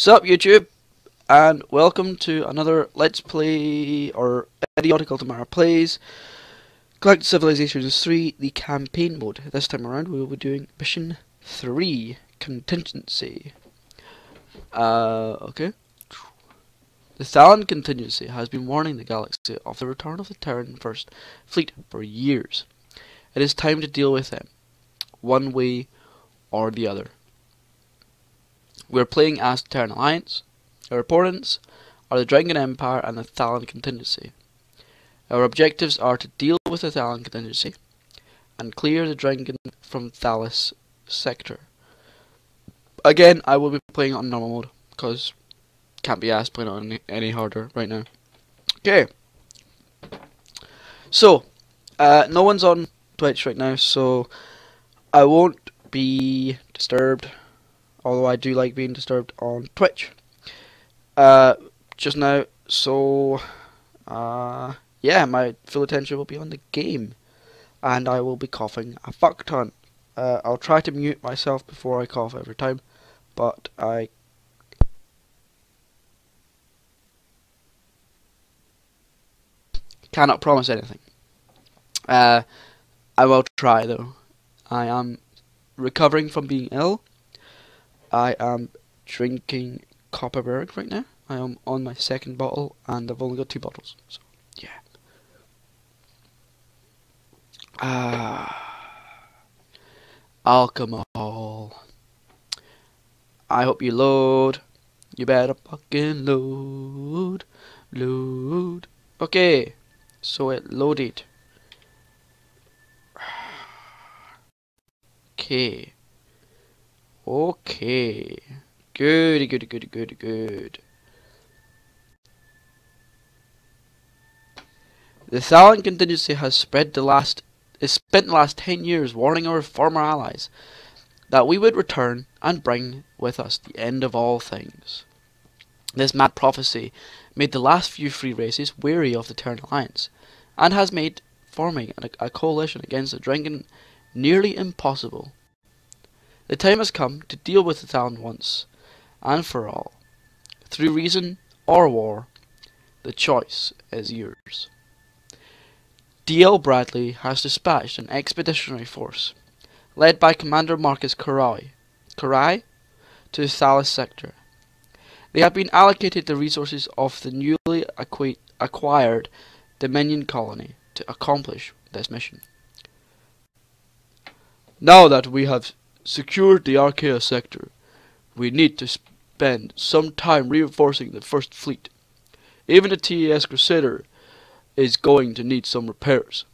Sup YouTube and welcome to another Let's Play or Idiotic Ultimara Plays Galactic Civilizations 3 the campaign mode. This time around we will be doing mission 3 contingency. Uh okay. The Thalan contingency has been warning the galaxy of the return of the Terran First Fleet for years. It is time to deal with them, one way or the other. We're playing as the Terran Alliance. Our opponents are the Drengin Empire and the Thalan Contingency. Our objectives are to deal with the Thalan Contingency and clear the Drengin from Thalos sector. Again, I will be playing on normal mode because can't be asked playing on any, any harder right now. Okay. So, uh, no one's on Twitch right now, so I won't be disturbed although I do like being disturbed on Twitch. Uh, just now, so uh, yeah, my full attention will be on the game, and I will be coughing a fuck ton. Uh, I'll try to mute myself before I cough every time, but I cannot promise anything. Uh, I will try though. I am recovering from being ill I am drinking Kopparberg right now. I am on my second bottle and I've only got two bottles. So, yeah. Ah. Alcohol. I hope you load. You better fucking load. Load. Okay. So it loaded. Okay. Okay. Good, good, good, good, good. The Thalan contingency has spread the last spent the last ten years warning our former allies that we would return and bring with us the end of all things. This mad prophecy made the last few free races weary of the Terran Alliance, and has made forming a, a coalition against the Drengin nearly impossible. The time has come to deal with the Thalan once and for all. Through reason or war, the choice is yours. D.L. Bradley has dispatched an expeditionary force, led by Commander Marcus Karai, Karai to the Thalos sector. They have been allocated the resources of the newly acquired Dominion colony to accomplish this mission. Now that we have secured the Archaea sector, we need to spend some time reinforcing the First Fleet. Even the TES Crusader is going to need some repairs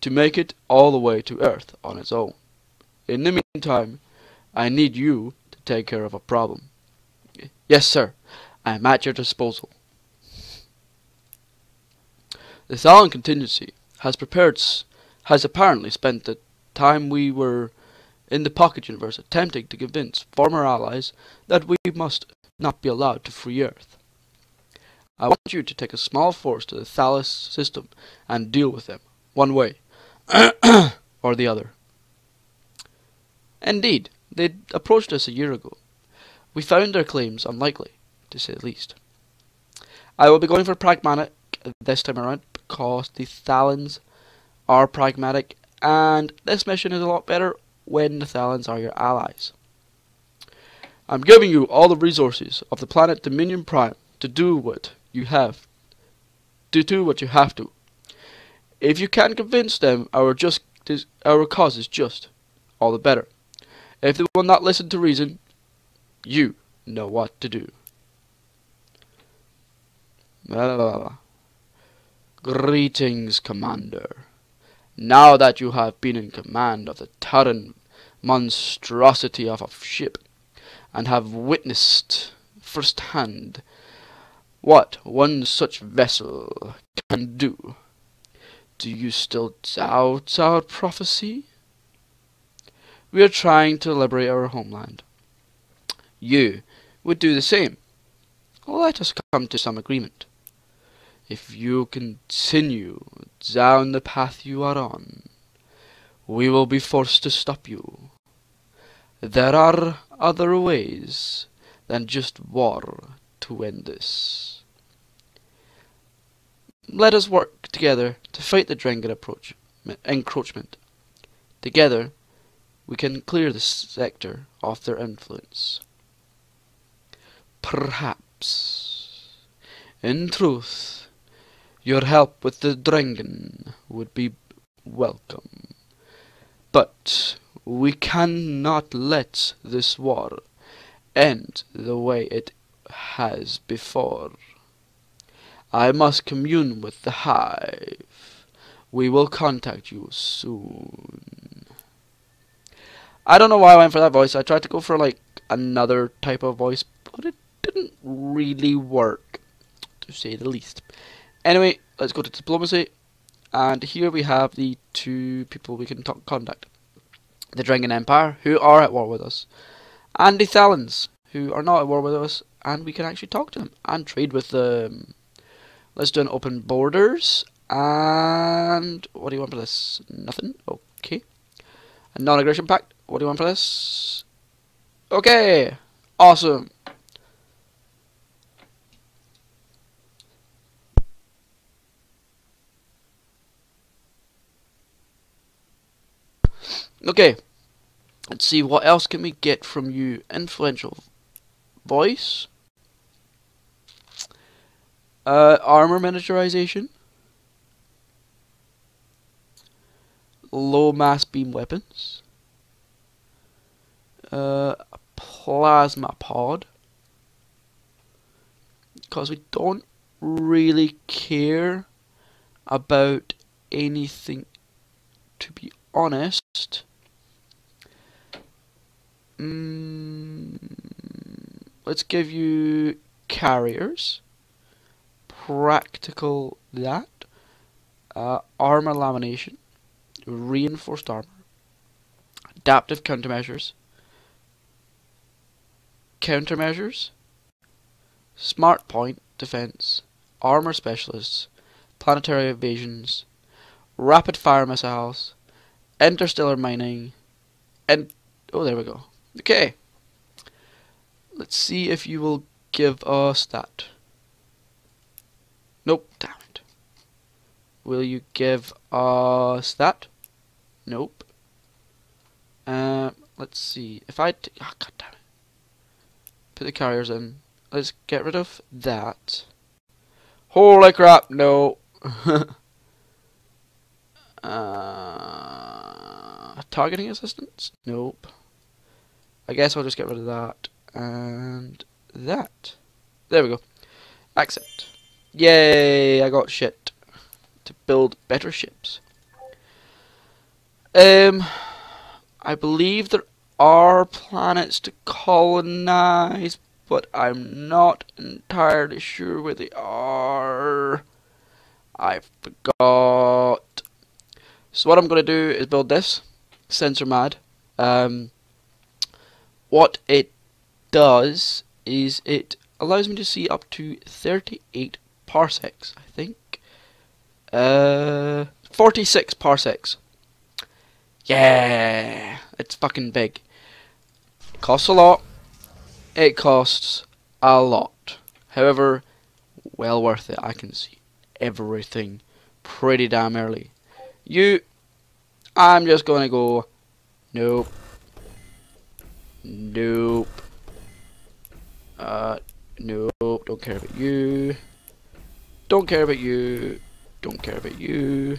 to make it all the way to Earth on its own. In the meantime, I need you to take care of a problem. Yes, sir. I am at your disposal. The Thalan contingency has prepared has apparently spent the time we were in the Pocket Universe attempting to convince former allies that we must not be allowed to free Earth. I want you to take a small force to the Thalos system and deal with them, one way or the other. Indeed, they approached us a year ago. We found their claims unlikely, to say the least. I will be going for pragmatic this time around because the Thalans are pragmatic and this mission is a lot better when the Thalans are your allies. I'm giving you all the resources of the planet Dominion Prime to do what you have to do what you have to. If you can convince them our just our cause is just, all the better. If they will not listen to reason, you know what to do. Blah, blah, blah. Greetings, Commander. Now that you have been in command of the Terran monstrosity of a ship, and have witnessed firsthand what one such vessel can do, do you still doubt our prophecy? We are trying to liberate our homeland. You would do the same. Let us come to some agreement. If you continue down the path you are on, we will be forced to stop you. There are other ways than just war to end this. Let us work together to fight the Drengin approach, encroachment. Together, we can clear the sector of their influence. Perhaps, in truth, your help with the Drengin would be welcome. But we cannot let this war end the way it has before. I must commune with the hive. We will contact you soon. I don't know why I went for that voice. I tried to go for like another type of voice, but it didn't really work, to say the least. Anyway, let's go to diplomacy. And here we have the two people we can talk, contact. The Drengin Empire, who are at war with us. And the Thalans, who are not at war with us, and we can actually talk to them and trade with them. Let's do an open borders. And what do you want for this? Nothing. Okay. A non-aggression pact. What do you want for this? Okay. Awesome. Okay. Let's see what else can we get from you. Influential voice. Uh, armor miniaturization. Low mass beam weapons. Uh, plasma pod. Because we don't really care about anything, to be honest. Mm, let's give you carriers. Practical that. Uh, armor lamination. Reinforced armor. Adaptive countermeasures. Countermeasures. Smart point defense. Armor specialists. Planetary evasions. Rapid fire missiles. Interstellar mining. And oh, there we go. Okay. Let's see if you will give us that. Nope, damn it. Will you give us that? Nope. Um, let's see. If I... Oh. Put the carriers in. Let's get rid of that. Holy crap, no. uh, targeting assistance? Nope. I guess I'll just get rid of that and that. There we go. Accept. Yay, I got shit to build better ships. Um, I believe there are planets to colonize, but I'm not entirely sure where they are. I forgot. So what I'm going to do is build this, Sensor Mad. Um, what it does is it allows me to see up to 38 parsecs, I think. Uh, 46 parsecs. Yeah, it's fucking big. It costs a lot. It costs a lot. However, well worth it. I can see everything pretty damn early. You, I'm just gonna go, nope, Nope. Uh, nope. Don't care about you. Don't care about you. Don't care about you.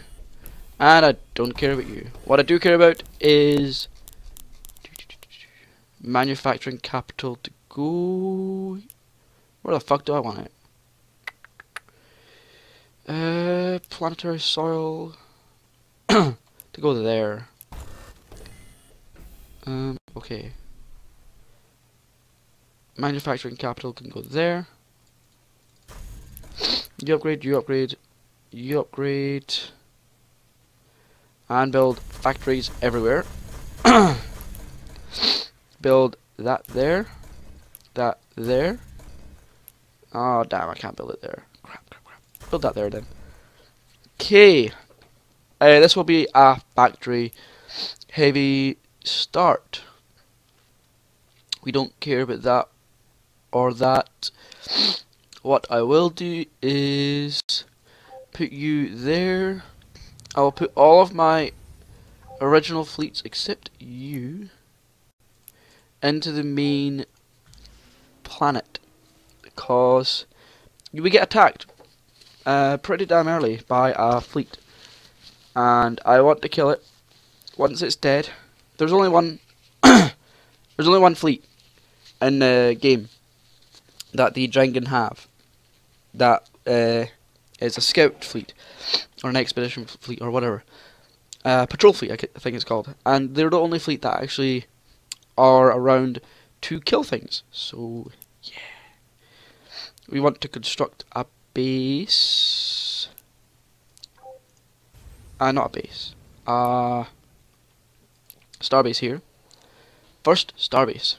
And I don't care about you. What I do care about is manufacturing capital to go. Where the fuck do I want it? Uh, planetary soil to go there. Um, okay manufacturing capital can go there. You upgrade, you upgrade, you upgrade, and build factories everywhere. build that there, that there. Oh damn, I can't build it there. Crap, crap, crap. Build that there then. Okay. Uh, this will be a factory heavy start. We don't care about that or that. What I will do is put you there. I'll put all of my original fleets except you into the main planet because we get attacked uh, pretty damn early by a fleet and I want to kill it once it's dead there's only one there's only one fleet in the game that the Drengin have that uh, is a scout fleet or an expedition fleet or whatever. Uh, patrol fleet I think it's called. And they're the only fleet that actually are around to kill things. So yeah. We want to construct a base. Uh, not a base. Uh, starbase here. First starbase.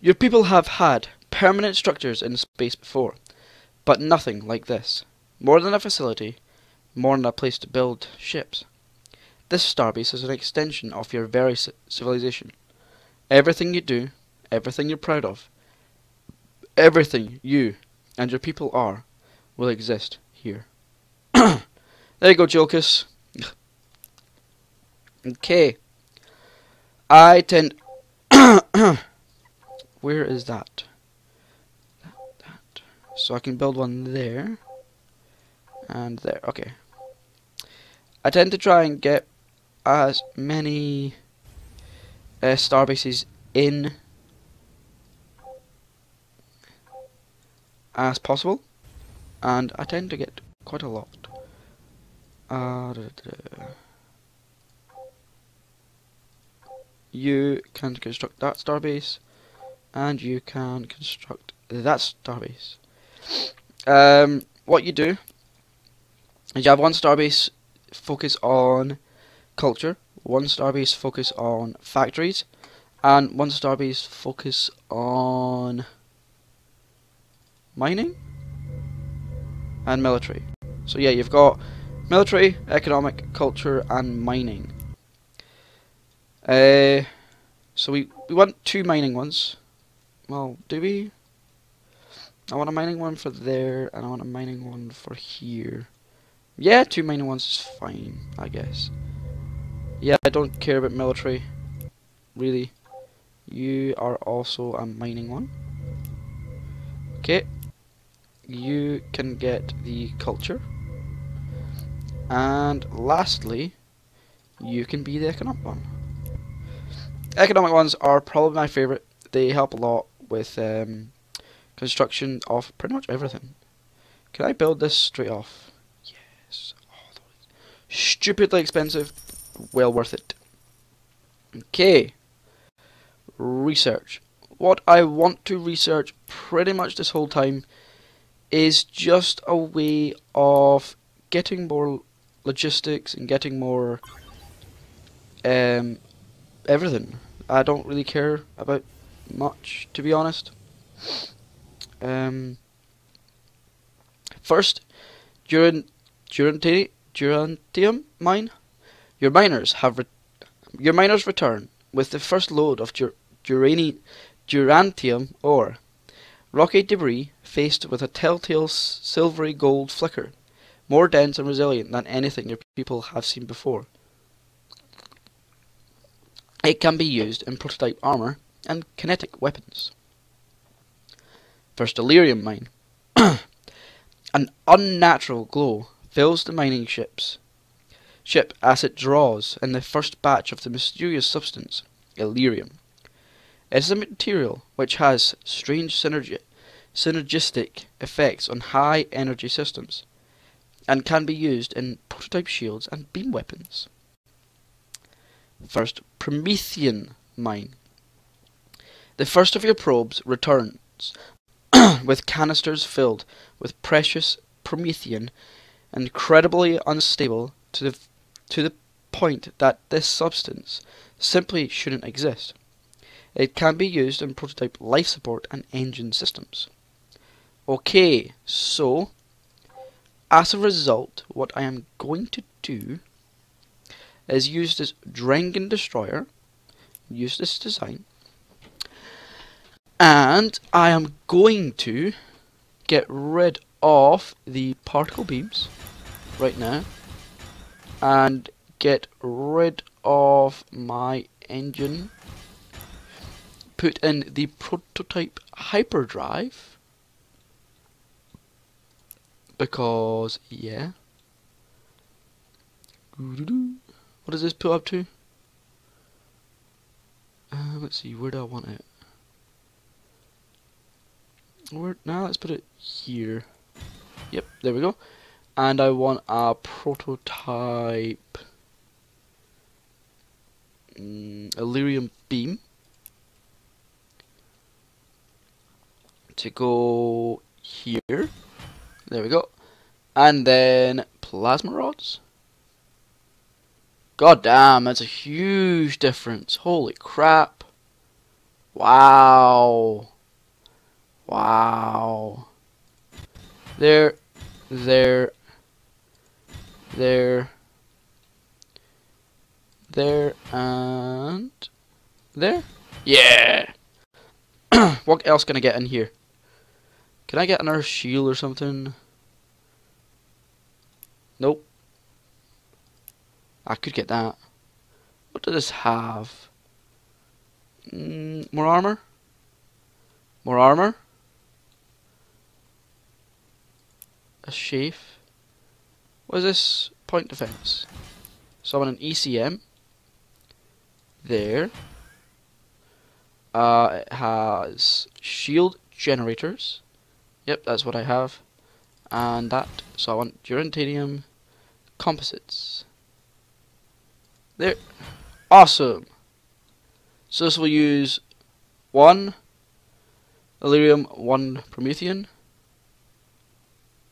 Your people have had permanent structures in space before but nothing like this. More than a facility, more than a place to build ships. This starbase is an extension of your very civilization. Everything you do, everything you're proud of, everything you and your people are, will exist here. there you go, Jolkus. okay. I tend... Where is that? So I can build one there. And there. Okay. I tend to try and get as many uh, star bases in as possible. And I tend to get quite a lot. Uh, da, da, da. You can construct that starbase, and you can construct that starbase. Um, what you do is you have one starbase focus on culture, one starbase focus on factories, and one starbase focus on mining and military. So yeah, you've got military, economic, culture, and mining. Uh, so we we want two mining ones. Well, do we? I want a mining one for there, and I want a mining one for here. Yeah, two mining ones is fine, I guess. Yeah, I don't care about military, really. You are also a mining one. Okay. You can get the culture. And lastly, you can be the economic one. Economic ones are probably my favourite. They help a lot with um, construction of pretty much everything. Can I build this straight off? Yes. Oh, stupidly expensive. Well worth it. Okay. Research. What I want to research pretty much this whole time is just a way of getting more logistics and getting more um, everything. I don't really care about much, to be honest. Um, first, during Durantium mine, your miners have your miners return with the first load of dur Durani Durantium ore. Rocky debris faced with a telltale silvery gold flicker, more dense and resilient than anything your people have seen before. It can be used in prototype armor and kinetic weapons. First Elerium mine. An unnatural glow fills the mining ships ship as it draws in the first batch of the mysterious substance, Elerium. It is a material which has strange synergy, synergistic effects on high energy systems and can be used in prototype shields and beam weapons. First Promethion mine. The first of your probes returns with canisters filled with precious Promethion, incredibly unstable to the to the point that this substance simply shouldn't exist. It can be used in prototype life support and engine systems. Okay, so as a result, what I am going to do is use this Drengin Destroyer, use this design, And I am going to get rid of the particle beams right now and get rid of my engine. Put in the prototype hyperdrive because yeah. What does this put up to? Uh, let's see where do I want it where now let's put it here yep there we go and I want a prototype mm, Elerium beam to go here. There we go. And then plasma rods. God damn, that's a huge difference. Holy crap. Wow. Wow. There, there, there, there, and there. Yeah. what else can I get in here? Can I get another shield or something? Nope. I could get that. What does this have? Mm, more armor? More armor? A sheath? What is this? Point defense. Want an ECM. There. Uh, it has shield generators. Yep, that's what I have. And that, so I want Durantanium composites. There. Awesome. So this will use one Elerium, one Promethion.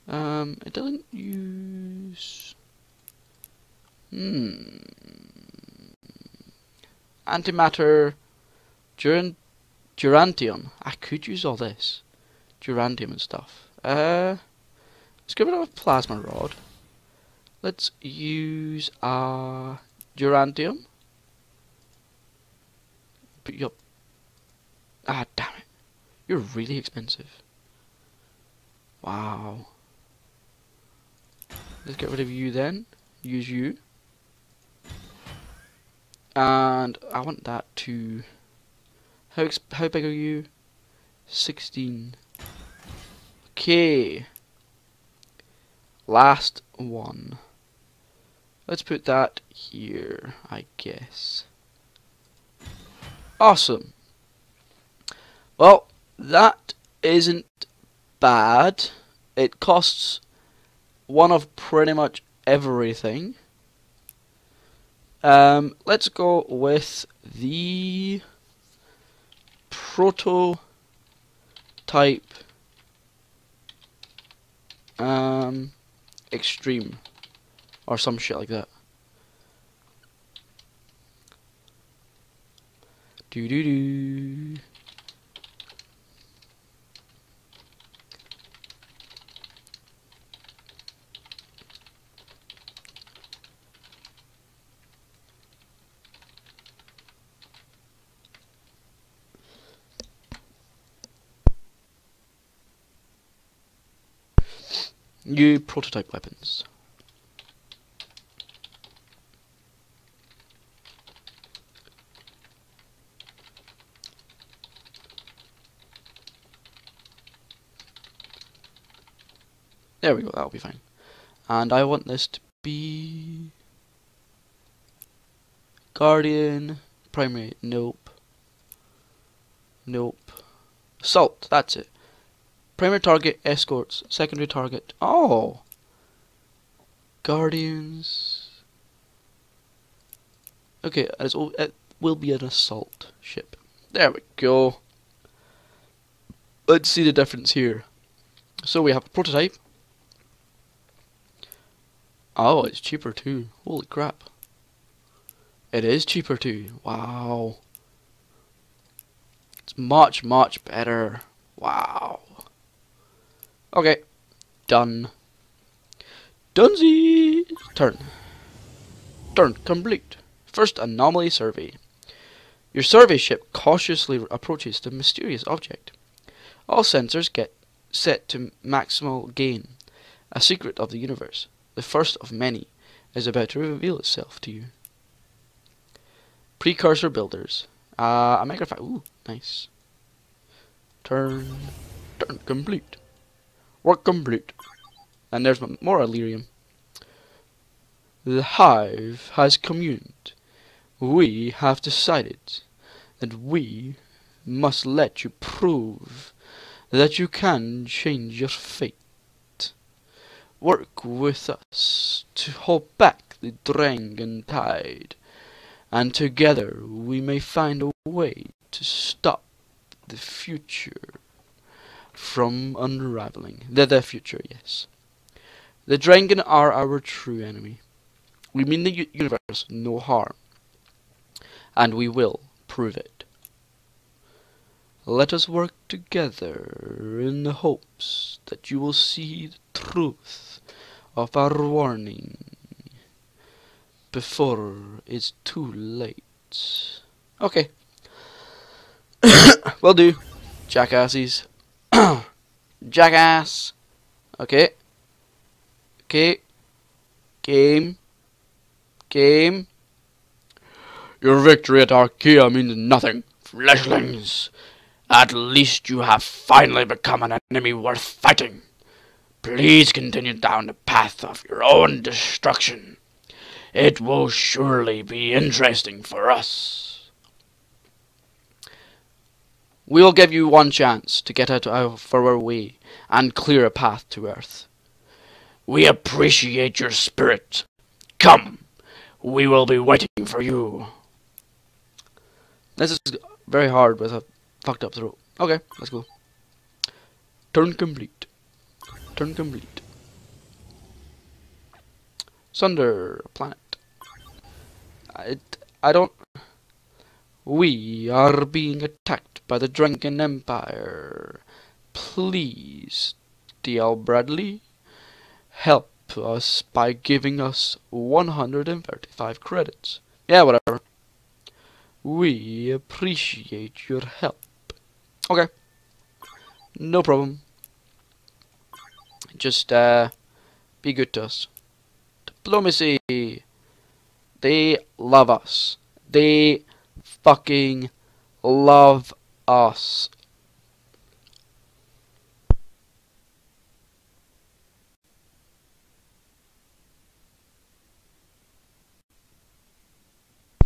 Um, it doesn't use. Hmm. Antimatter, Durant, Durantium. I could use all this. Duranium and stuff. Uh, let's get rid of a plasma rod. Let's use our Duranium. Put you up. Ah, damn it. You're really expensive. Wow. Let's get rid of you then. Use you. And I want that to... How, how big are you? 16. Okay. Last one. Let's put that here, I guess. Awesome. Well, that isn't bad. It costs one of pretty much everything. Um, let's go with the prototype um, extreme or some shit like that. Do do do. New prototype weapons. There we go, that'll be fine. And I want this to be... Guardian, primary, nope. Nope. Assault, that's it. Primary target, escorts. Secondary target. Oh! Guardians. Okay, it will be an assault ship. There we go. Let's see the difference here. So we have a prototype. Oh, it's cheaper too. Holy crap. It is cheaper too. Wow. It's much, much better. Wow. Okay. Done. Dunsey! Turn. Turn complete. First anomaly survey. Your survey ship cautiously approaches the mysterious object. All sensors get set to maximal gain. A secret of the universe, the first of many, is about to reveal itself to you. Precursor builders. Uh, a microphone. Ooh, nice. Turn. Turn complete. Work complete. And there's more Elerium. The Hive has communed. We have decided that we must let you prove that you can change your fate. Work with us to hold back the Drengin tide, and together we may find a way to stop the future from unraveling. The, the future, yes. The Drengin are our true enemy. We mean the universe no harm, and we will prove it. Let us work together in the hopes that you will see the truth of our warning before it's too late. Okay. well do. Jackasses. Jackass. Okay. Okay. Game. Game. Your victory at Archaea means nothing, fleshlings. At least you have finally become an enemy worth fighting. Please continue down the path of your own destruction. It will surely be interesting for us. We'll give you one chance to get out of our way and clear a path to Earth. We appreciate your spirit. Come, we will be waiting for you. This is very hard with a fucked up throat. Okay, let's go. Turn complete. Turn complete. Sunder planet. I, I don't. We are being attacked by the Drengin Empire. Please, DL Bradley, help us by giving us 135 credits. Yeah, whatever. We appreciate your help. Okay. No problem. Just, uh, be good to us. Diplomacy. They love us. They fucking love us.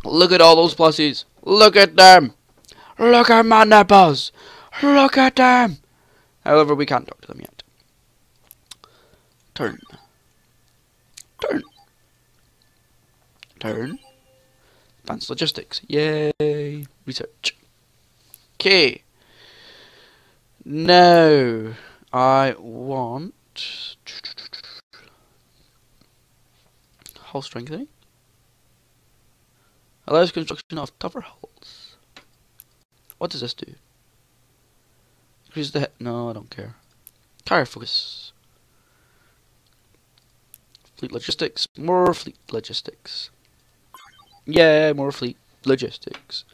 Look at all those plussies. Look at them. Look at my nipples. Look at them. However, we can't talk to them yet. Turn. Turn. Turn. Advanced logistics. Yay. Research. Okay. Now, I want hull strengthening. Allows construction of tougher hulls. What does this do? Increase the no, I don't care. Carrier focus. Fleet logistics. More fleet logistics. Yeah, more fleet logistics.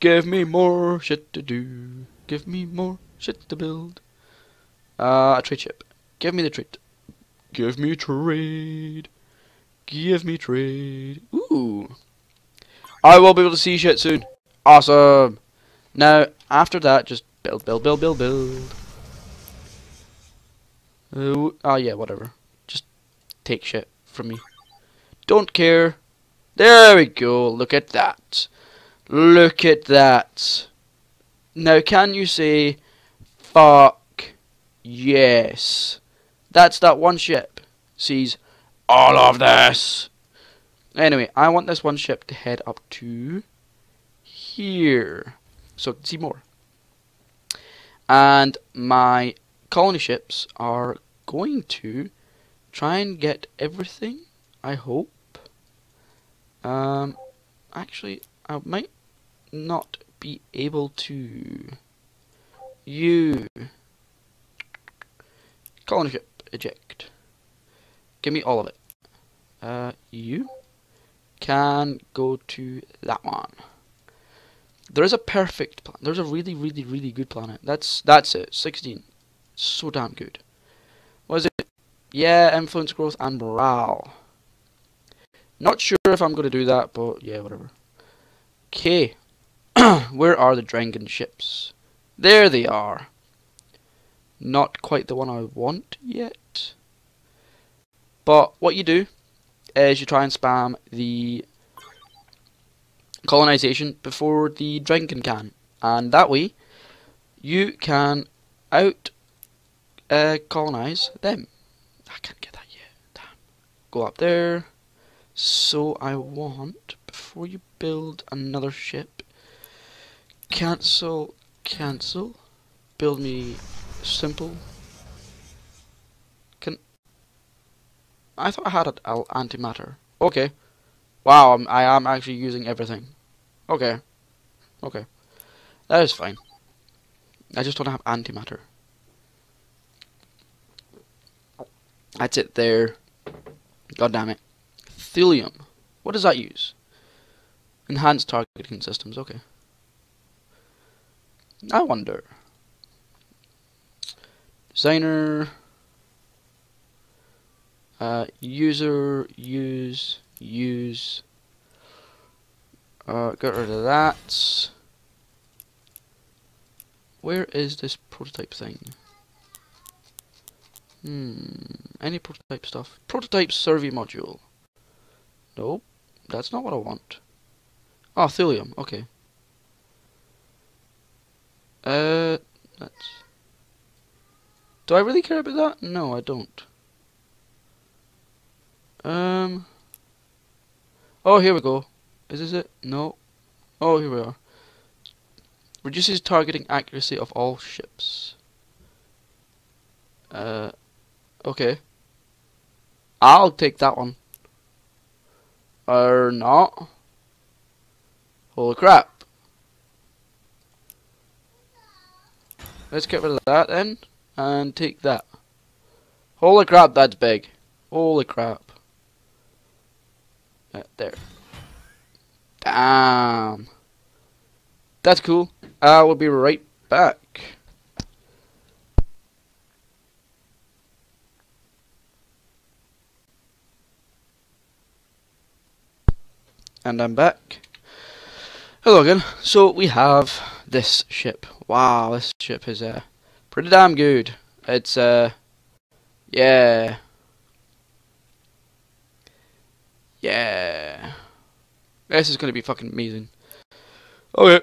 Give me more shit to do. Give me more shit to build. Uh, a trade ship. Give me the trade. Give me trade. Give me trade. Ooh. I will be able to see shit soon. Awesome. Now, after that, just build, build, build, build, build. Oh, oh yeah, whatever. Just take shit from me. Don't care. There we go. Look at that. Look at that. Now, can you say, fuck yes? That's that one ship. Sees all of this. Anyway, I want this one ship to head up to here. So see more. And my colony ships are going to try and get everything, I hope. Um, actually, I might not be able to. You. Colony ship, eject. Give me all of it. Uh, you can go to that one. there is a perfect plan. There's a really, really, really good planet. That's that's it. 16. So damn good. What is it? Yeah, influence growth and morale. Not sure if I'm going to do that, but yeah, whatever. Okay. Where are the Drengin ships? There they are. Not quite the one I want yet. But what you do is you try and spam the colonization before the Drengin can. And that way, you can out uh, colonize them. I can't get that yet. Damn. Go up there. So I want, before you build another ship, cancel, cancel, build me simple. Can I thought I had an antimatter. Okay. Wow, I'm, I am actually using everything. Okay. Okay. That is fine. I just don't have antimatter. That's it there. God damn it. Thulium. What does that use? Enhanced targeting systems, okay. I wonder. Designer. Uh, user, use, use. Uh, get rid of that. Where is this prototype thing? Hmm, any prototype stuff? Prototype survey module. Nope, that's not what I want. Oh, thulium, okay. Uh, that's... Do I really care about that? No, I don't. Um... Oh, here we go. Is this it? No. Oh, here we are. Reduces targeting accuracy of all ships. Uh, okay. I'll take that one. Or not. Holy crap. Let's get rid of that then. And take that. Holy crap, that's big. Holy crap. Uh, there. Damn. That's cool. I will be right back. And I'm back. Hello again. So we have this ship. Wow, this ship is uh, pretty damn good. It's uh, yeah, yeah. This is gonna be fucking amazing. Okay.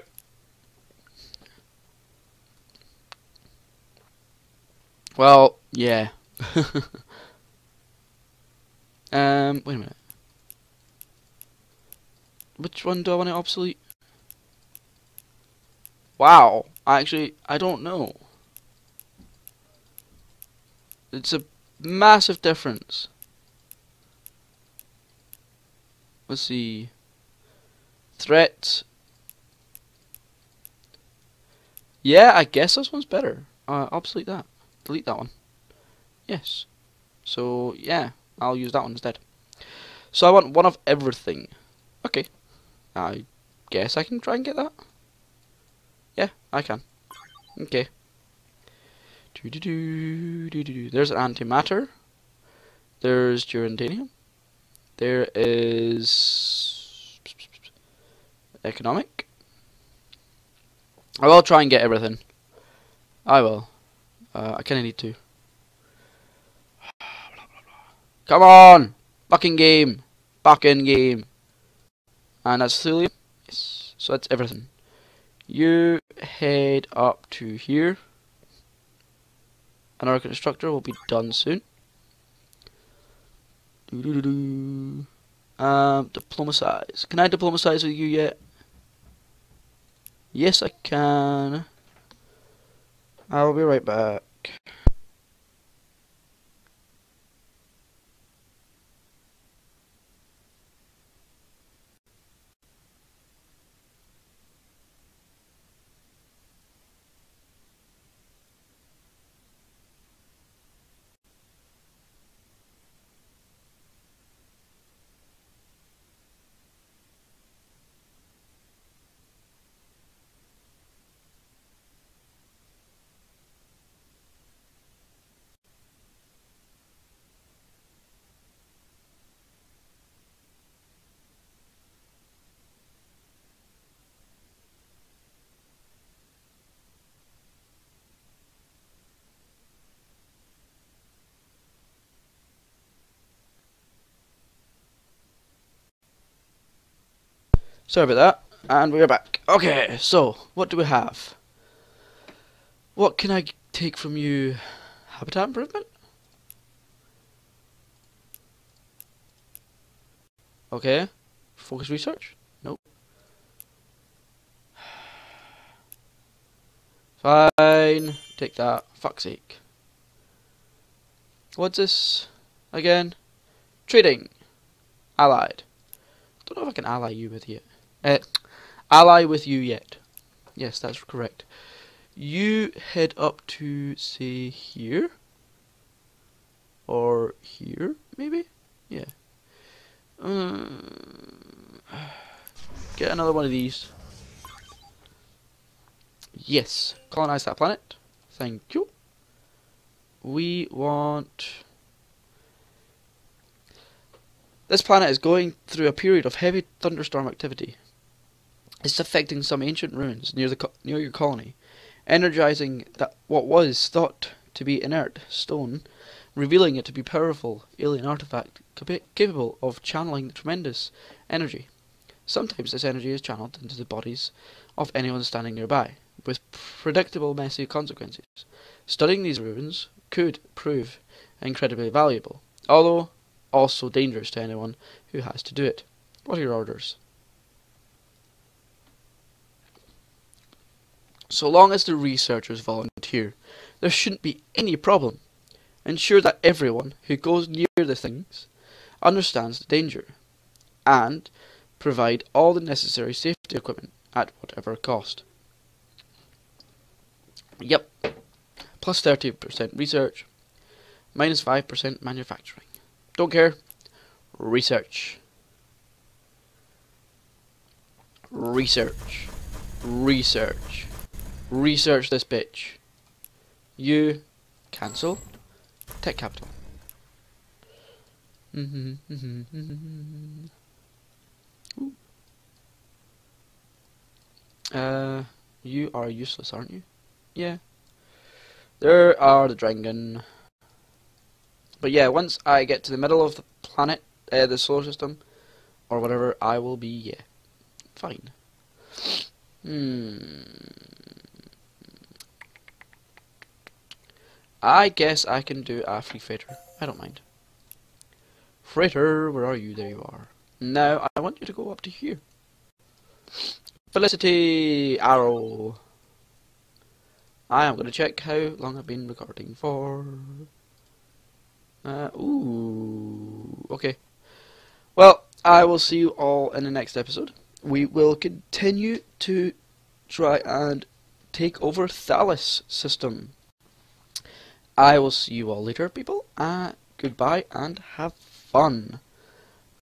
Well, yeah. um, wait a minute. Which one do I want to obsolete? Wow. I actually, I don't know. It's a massive difference. Let's see. Threat. Yeah, I guess this one's better. Uh, obsolete that. Delete that one. Yes. So, yeah, I'll use that one instead. So I want one of everything. Okay. I guess I can try and get that. Yeah, I can. Okay. Doo -doo -doo, doo -doo -doo. There's an antimatter. There's durantanium. There is economic. I will try and get everything. I will. Uh, I kind of need to. Come on! Fucking game! Fucking game! And that's thulium. Yes. So that's everything. You head up to here. And our constructor will be done soon. Doo -doo -doo um, diplomatize. Can I diplomatize with you yet? Yes, I can. I'll be right back. Sorry about that. And we're back. Okay, so what do we have? What can I take from you? Habitat improvement? Okay. Focus research? Nope. Fine. Take that. Fuck's sake. What's this? Again? Trading. Allied. Don't know if I can ally you with yet. Uh, ally with you yet. Yes, that's correct. You head up to, say, here? Or here, maybe? Yeah. Um, get another one of these. Yes. Colonize that planet. Thank you. We want... This planet is going through a period of heavy thunderstorm activity. It's affecting some ancient ruins near the near your colony, energizing that what was thought to be inert stone, revealing it to be powerful alien artifact capable of channeling the tremendous energy. Sometimes this energy is channeled into the bodies of anyone standing nearby, with predictable messy consequences. Studying these ruins could prove incredibly valuable, although also dangerous to anyone who has to do it. What are your orders? So long as the researchers volunteer, there shouldn't be any problem. Ensure that everyone who goes near the things understands the danger, and provide all the necessary safety equipment at whatever cost. Yep. Plus 30% research, minus 5% manufacturing. Don't care. Research. Research. Research. Research this bitch. You cancel. Tech capital. Mm-hmm, mm-hmm, mm-hmm. Uh, you are useless, aren't you? Yeah. There are the Drengin. But yeah, once I get to the middle of the planet, uh, the solar system, or whatever, I will be, yeah, fine. Hmm. I guess I can do a free freighter. I don't mind. Freighter, where are you? There you are. Now, I want you to go up to here. Felicity Arrow. I am going to check how long I've been recording for. Uh, ooh, okay. Well, I will see you all in the next episode. We will continue to try and take over Thalos system. I will see you all later, people. Uh, goodbye and have fun.